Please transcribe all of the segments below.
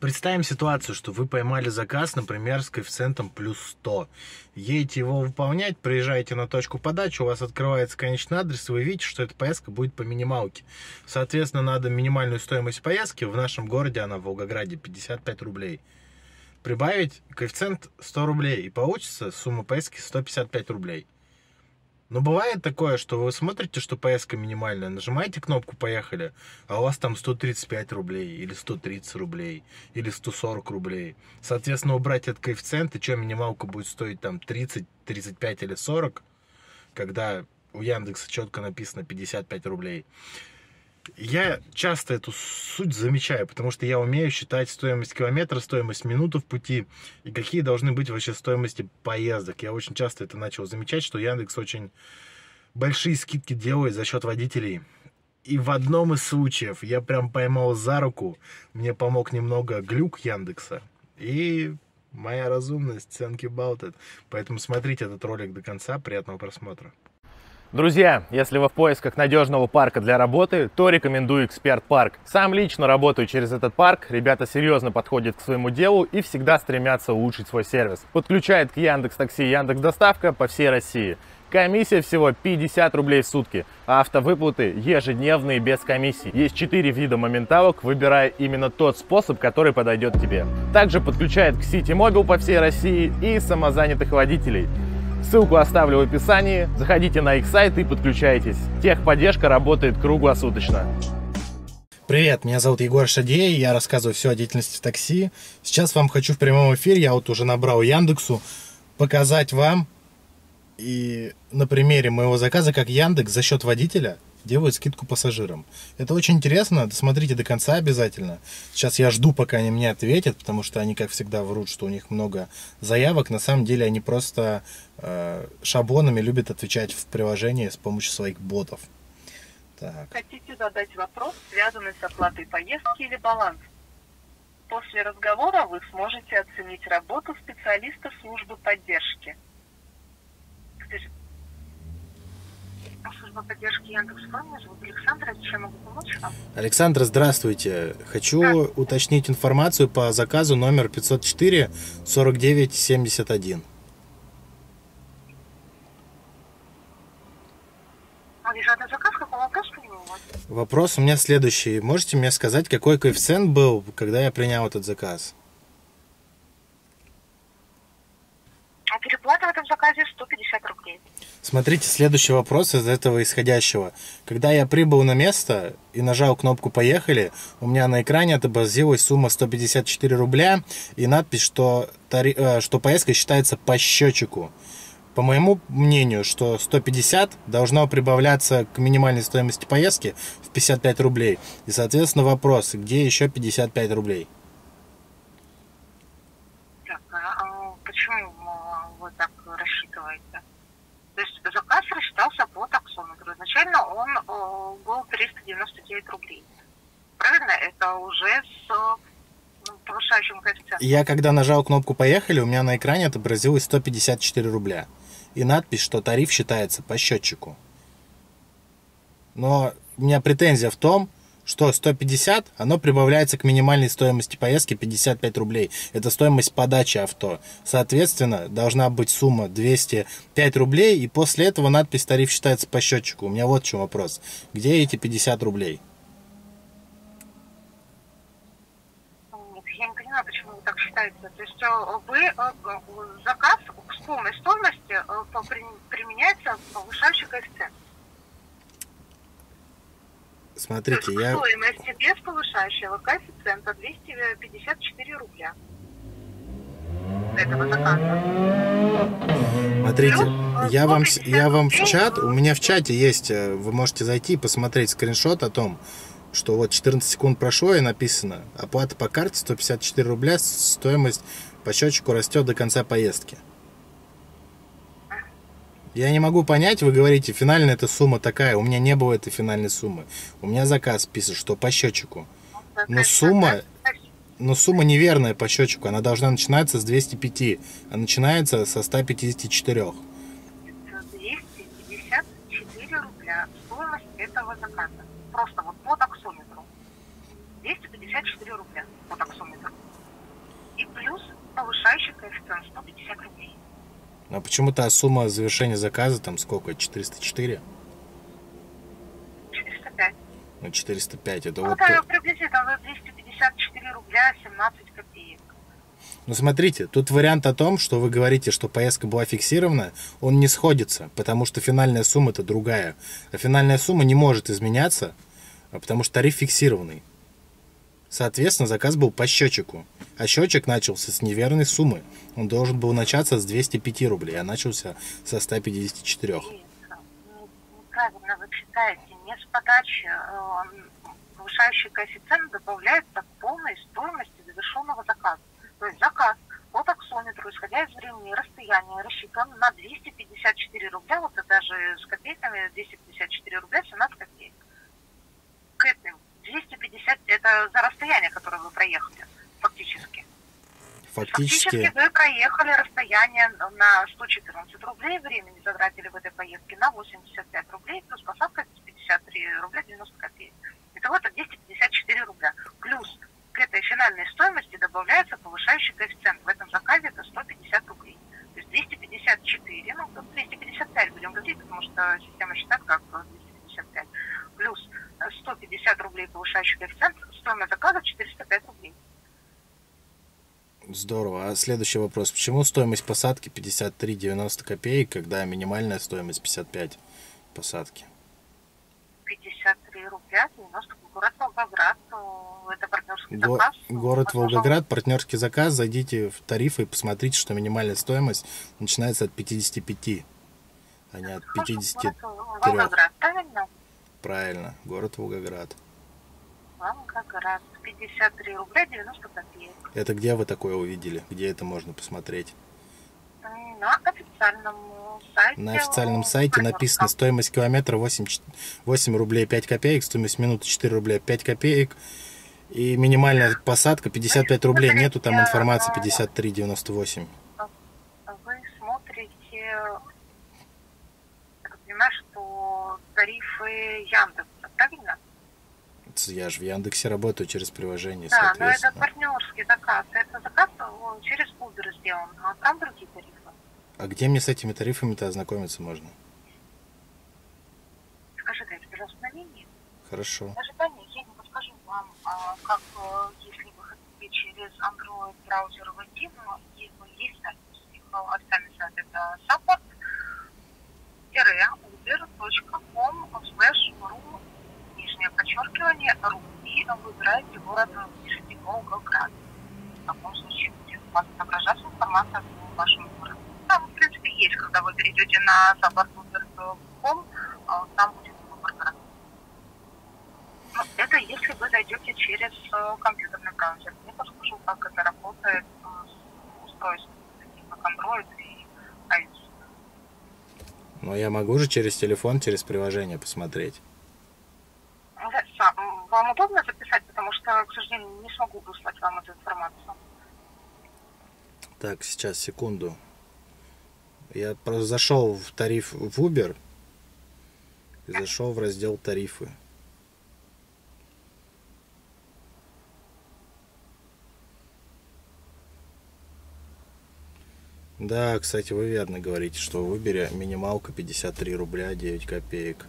Представим ситуацию, что вы поймали заказ, например, с коэффициентом плюс 100. Едете его выполнять, приезжаете на точку подачи, у вас открывается конечный адрес, и вы видите, что эта поездка будет по минималке. Соответственно, надо минимальную стоимость поездки, в нашем городе она в Волгограде 55 рублей. Прибавить коэффициент 100 рублей, и получится сумма поездки 155 рублей. Но бывает такое, что вы смотрите, что поездка минимальная, нажимаете кнопку «Поехали», а у вас там 135 рублей, или 130 рублей, или 140 рублей. Соответственно, убрать этот коэффициент, и что минималка будет стоить там 30, 35 или 40, когда у Яндекса четко написано 55 рублей. Я часто эту суть замечаю, потому что я умею считать стоимость километра, стоимость минуты в пути и какие должны быть вообще стоимости поездок. Я очень часто это начал замечать, что Яндекс очень большие скидки делает за счет водителей. И в одном из случаев я прям поймал за руку, мне помог немного глюк Яндекса. И моя разумность, think about it. Поэтому смотрите этот ролик до конца, приятного просмотра. Друзья, если вы в поисках надежного парка для работы, то рекомендую Эксперт Парк. Сам лично работаю через этот парк, ребята серьезно подходят к своему делу и всегда стремятся улучшить свой сервис. Подключает к Яндекс Такси и Яндекс Доставка по всей России. Комиссия всего 50 рублей в сутки, а автовыплаты ежедневные без комиссии. Есть 4 вида моменталок, выбирая именно тот способ, который подойдет тебе. Также подключает к сети Mobile по всей России и самозанятых водителей. Ссылку оставлю в описании. Заходите на их сайт и подключайтесь. Техподдержка работает круглосуточно. Привет, меня зовут Егор Шадей, я рассказываю все о деятельности в такси. Сейчас вам хочу в прямом эфире, я вот уже набрал Яндексу, показать вам и на примере моего заказа, как Яндекс за счет водителя делают скидку пассажирам. Это очень интересно, смотрите до конца обязательно. Сейчас я жду, пока они мне ответят, потому что они, как всегда, врут, что у них много заявок. На самом деле они просто э, шаблонами любят отвечать в приложении с помощью своих ботов. Так. Хотите задать вопрос, связанный с оплатой поездки или баланс? После разговора вы сможете оценить работу специалиста службы поддержки. Служба поддержки Яндекс.Ком. Меня зовут Александра. Чем могу помочь вам? Александра, здравствуйте. Хочу да. уточнить информацию по заказу номер 504 49 71. Вопрос у меня следующий. Можете мне сказать, какой коэффициент был, когда я принял этот заказ? А переплата в этом заказе 150 рублей. Смотрите, следующий вопрос из этого исходящего. Когда я прибыл на место и нажал кнопку «Поехали», у меня на экране отобразилась сумма 154 рубля и надпись, что, тари... Э, что поездка считается по счетчику. По моему мнению, что 150 должно прибавляться к минимальной стоимости поездки в 55 рублей. И, соответственно, вопрос, где еще 55 рублей? Так, а, а почему рассчитываете? То есть заказ рассчитался по таксометру. Изначально он э, был 399 рублей. Правильно? Это уже с ну, повышающим коэффициентом. Я когда нажал кнопку «Поехали», у меня на экране отобразилось 154 рубля. И надпись, что тариф считается по счетчику. Но у меня претензия в том, что 150, оно прибавляется к минимальной стоимости поездки 55 рублей. Это стоимость подачи авто. Соответственно, должна быть сумма 205 рублей, и после этого надпись «Тариф считается по счетчику». У меня вот в чем вопрос. Где эти 50 рублей? Я не понимаю, почему вы так считаете. То есть э, вы э, заказ с полной стоимости э, применяется повышающий коэффициент. Смотрите, я... Стоимость без повышающего коэффициента 254 рубля этого заказа. Смотрите, Плюс, я вам, я вам в чат, у меня в чате есть, э, вы можете зайти и посмотреть скриншот о том, что вот 14 секунд прошло и написано, оплата по карте 154 рубля, стоимость по счетчику растет до конца поездки. Я не могу понять, вы говорите, финальная эта сумма такая. У меня не было этой финальной суммы. У меня заказ пишет, что по счетчику. Но сумма, но сумма неверная по счетчику. Она должна начинаться с 205, а начинается со 154. 254 рубля стоимость этого заказа. Просто вот по таксометру. 254 рубля по таксометру. А почему-то сумма завершения заказа там сколько? 404? 405. Ну, 405. Это Ну, вот... это приблизительно 254 рубля 17 копеек. Ну, смотрите, тут вариант о том, что вы говорите, что поездка была фиксирована, он не сходится, потому что финальная сумма-то другая. А финальная сумма не может изменяться, а потому что тариф фиксированный. Соответственно, заказ был по счетчику. А счетчик начался с неверной суммы. Он должен был начаться с 205 рублей, а начался со 154. И, ну, Неправильно вы читаете. Не с подачи. э, Повышающий коэффициент добавляется к полной стоимости завершенного заказа. То есть заказ по таксометру, исходя из времени и расстояния, рассчитан на 254 рубля, вот это даже с копейками 254 рубля 17 копеек. К этим 250 это за расстояние, которое вы проехали, фактически. Фактически, вы проехали расстояние на 114 рублей, времени затратили в этой поездке на 85 рублей, плюс посадка 53 рубля 90 копеек. Итого это 254 рубля. Плюс к этой финальной стоимости добавляется повышающий коэффициент. В этом заказе это 150 рублей. То есть 254, ну, тут 255 будем говорить, потому что система считает как 255. Плюс 150 рублей повышающий коэффициент, стоимость заказа 405 рублей. здорово. А следующий вопрос. Почему стоимость посадки 53,90 копеек, когда минимальная стоимость 55 посадки? 53 рубля 90 город Волгоград. Это партнерский Го- заказ. город Возможно, Волгоград, партнерский заказ, зайдите в тарифы и посмотрите, что минимальная стоимость начинается от 55, а не от хорошо, 53. город Волгоград, правильно? Правильно, город Волгоград. Волгоград. 53 рубля 90 копеек. Это где вы такое увидели? Где это можно посмотреть? На официальном сайте. На официальном э, сайте написано стоимость километра 8, ч- 8 рублей 5 копеек, стоимость минуты 4 рубля 5 копеек. И минимальная посадка 55 рублей. Нету там информации 53,98. Вы смотрите, понимаю, что тарифы Яндекса, правильно? Я же в Яндексе работаю через приложение, Да, но это партнерский заказ. Это заказ э, через Uber сделан, а там другие тарифы. А где мне с этими тарифами-то ознакомиться можно? Скажи, дайте, пожалуйста, на линии. Хорошо. В ожидании я не подскажу вам, а, как, э, если вы хотите через Android браузер войти, но есть сайт, их э, официальный сайт это support uber.com slash ру нижнее подчеркивание ру и выбираете город, пишите Волгоград. В таком случае будет у вас отображаться информация о вашем городе. Там, в принципе, есть, когда вы перейдете на supportuber.com, э, там будет выбор города. Ну, это если вы зайдете через э, компьютерный браузер. Не подскажу, как это работает э, с устройством, таких как Android. Но я могу же через телефон, через приложение посмотреть. Ну, да, Вам удобно записать, потому что, к сожалению, не смогу выслать вам эту информацию. Так, сейчас, секунду. Я просто зашел в тариф в Uber и зашел в раздел тарифы. Да, кстати, вы верно говорите, что в минималка 53 рубля 9 копеек.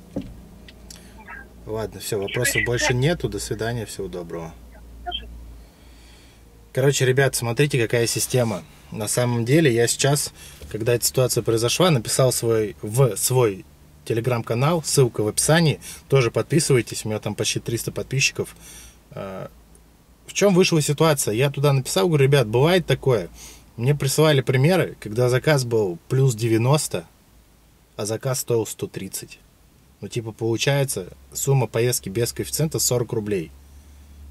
Ладно, все, вопросов больше нету. До свидания, всего доброго. Короче, ребят, смотрите, какая система. На самом деле, я сейчас, когда эта ситуация произошла, написал свой в свой телеграм-канал, ссылка в описании. Тоже подписывайтесь, у меня там почти 300 подписчиков. А, В чем вышла ситуация? Я туда написал, говорю, ребят, бывает такое. Мне присылали примеры, когда заказ был плюс 90, а заказ стоил 130. Ну, типа, получается, сумма поездки без коэффициента 40 рублей.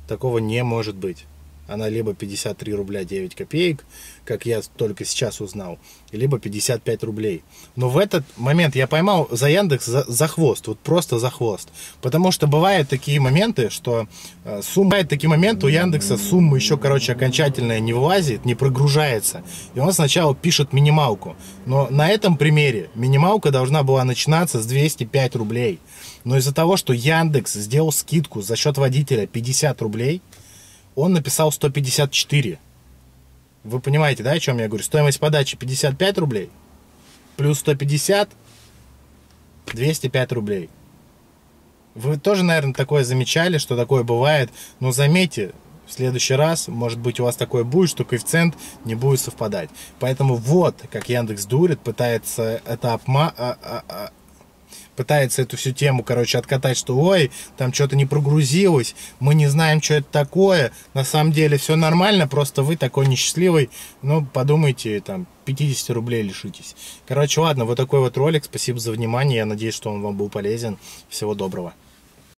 Такого не может быть. Она либо 53 рубля 9 копеек, как я только сейчас узнал, либо 55 рублей. Но в этот момент я поймал за Яндекс за, за хвост, вот просто за хвост. Потому что бывают такие моменты, что э, сумма, бывают такие моменты у Яндекса сумма еще, короче, окончательная не вылазит, не прогружается. И он сначала пишет минималку. Но на этом примере минималка должна была начинаться с 205 рублей. Но из-за того, что Яндекс сделал скидку за счет водителя 50 рублей, он написал 154. Вы понимаете, да, о чем я говорю? Стоимость подачи 55 рублей, плюс 150, 205 рублей. Вы тоже, наверное, такое замечали, что такое бывает. Но заметьте, в следующий раз, может быть, у вас такое будет, что коэффициент не будет совпадать. Поэтому вот, как Яндекс дурит, пытается это обма... пытается эту всю тему, короче, откатать, что ой, там что-то не прогрузилось, мы не знаем, что это такое. На самом деле все нормально, просто вы такой несчастливый, ну, подумайте, там, 50 рублей лишитесь. Короче, ладно, вот такой вот ролик. Спасибо за внимание. Я надеюсь, что он вам был полезен. Всего доброго.